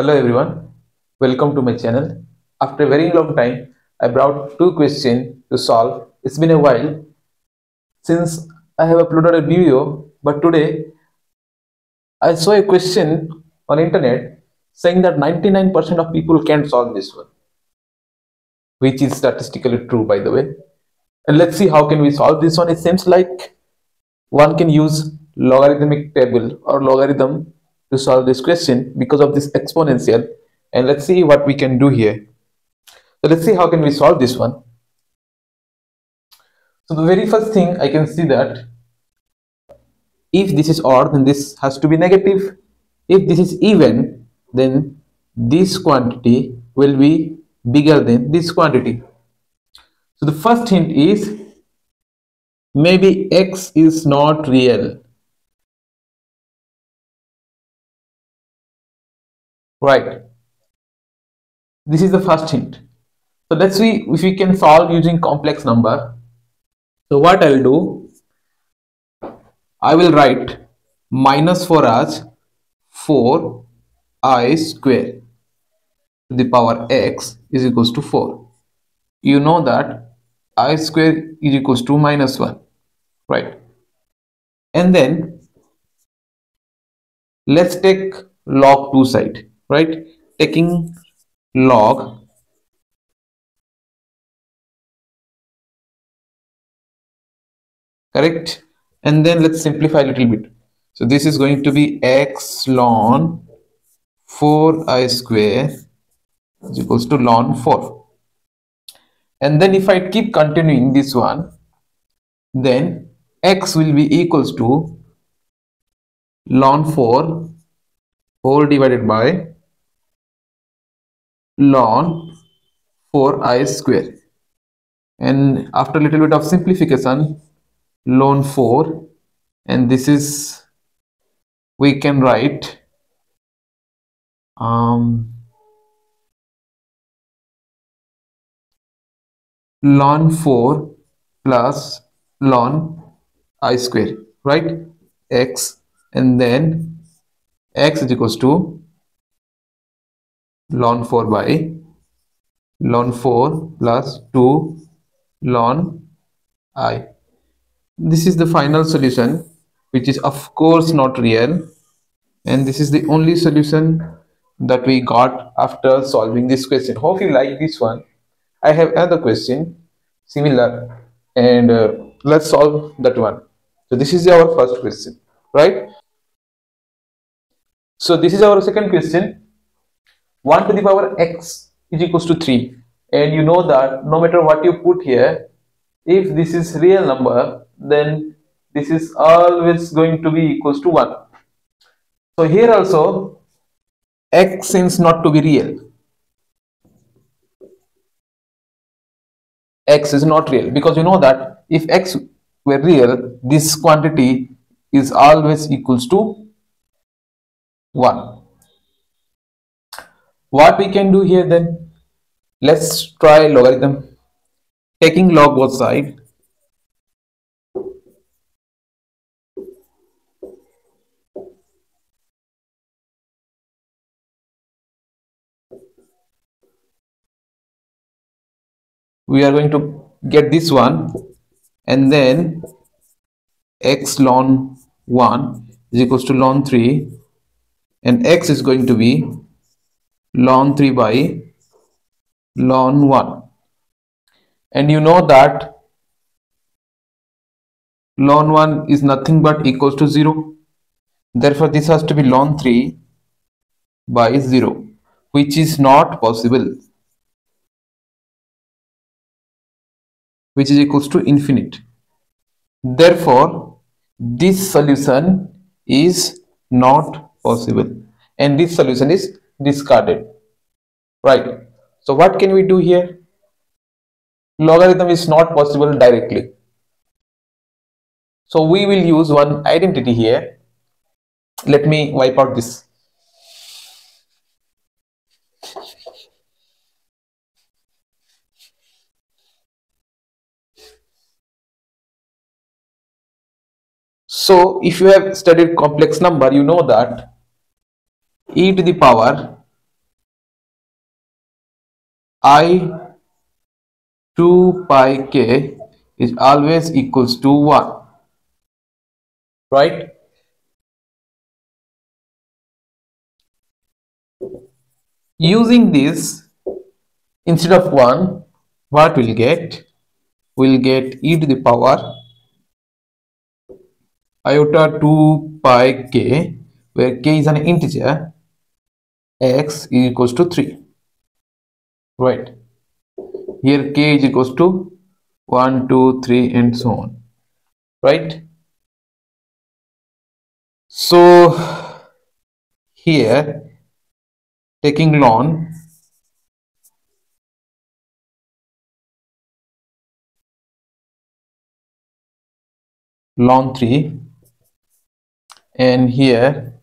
Hello everyone, welcome to my channel. After a very long time, I brought two questions to solve. It's been a while since I have uploaded a video, but today I saw a question on internet saying that 99% of people can't solve this one, which is statistically true by the way. And let's see how can we solve this one. It seems like one can use logarithmic table or logarithm to solve this question because of this exponential. And let's see what we can do here. So let's see how can we solve this one. So the very first thing i can see that if this is odd then this has to be negative. If this is even then this quantity will be bigger than this quantity. So the first hint is maybe x is not real right. This is the first hint. So let's see if we can solve using complex number. So what i'll do i will write minus 4 as 4 i square to the power x is equals to 4 you know that i square is equals to minus 1 right. And then let's take log 2 side right? Taking log correct? And then let's simplify a little bit. So this is going to be x ln 4i square is equals to ln 4 and then if I keep continuing this one then x will be equals to ln 4 whole divided by ln 4i square. And after a little bit of simplification ln 4 and this is we can write um, ln 4 plus ln i square right? X and then x is equals to ln 4 by ln 4 plus 2 ln i. This is the final solution which is of course not real. And this is the only solution that we got after solving this question. Hope you like this one. I have another question similar. And uh, let's solve that one. So this is our first question right? So this is our second question 1 to the power x is equals to 3 and you know that no matter what you put here if this is real number then this is always going to be equals to 1 so here also x seems not to be real. X is not real. Because you know that if x were real this quantity is always equals to 1 what we can do here then? Let's try logarithm. Taking log both side. We are going to get this one and then x ln 1 is equals to ln 3 and x is going to be ln 3 by ln 1 and you know that ln 1 is nothing but equals to 0 therefore this has to be ln 3 by 0 which is not possible. Which is equals to infinite. Therefore this solution is not possible. And this solution is discarded. Right. So what can we do here? Logarithm is not possible directly. So we will use one identity here. Let me wipe out this. So if you have studied complex number you know that e to the power i 2 pi k is always equals to 1 right? Using this instead of 1 what we'll get? We'll get e to the power iota 2 pi k where k is an integer x equals to 3 right. Here k is equals to 1 2 3 and so on. Right. So here taking ln ln 3 and here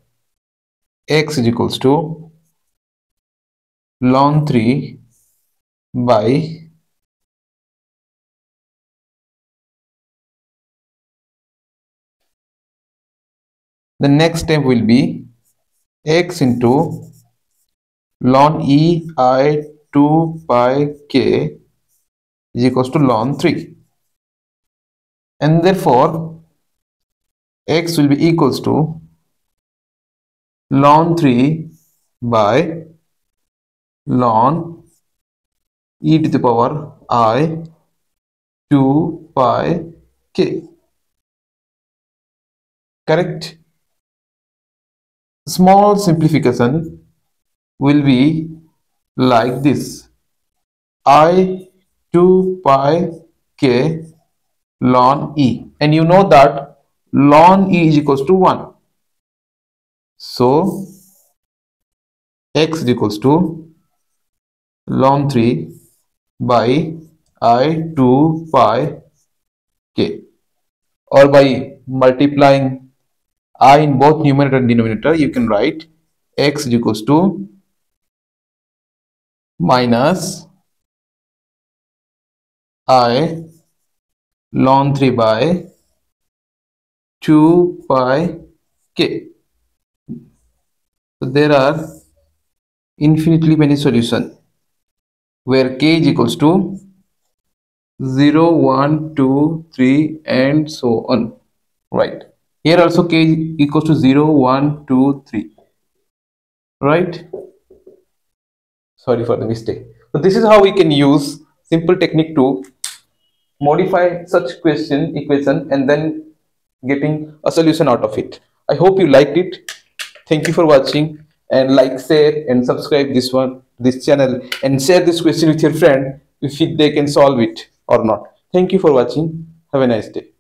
x is equals to ln 3 by the next step will be x into ln e i 2 pi k is equals to ln 3 and therefore x will be equals to ln 3 by ln e to the power i 2 pi k. Correct? Small simplification will be like this. I 2 pi k ln e. And you know that ln e is equals to 1 so x is equals to log three by i two pi k और by multiplying i in both numerator denominator you can write x equals to minus i log three by two pi k there are infinitely many solution where k is equals to 0 1 2 3 and so on. Right. Here also k equals to 0 1 2 3 right? Sorry for the mistake. So this is how we can use simple technique to modify such question equation and then getting a solution out of it. I hope you liked it. Thank you for watching and like share and subscribe this one this channel and share this question with your friend if they can solve it or not. Thank you for watching. Have a nice day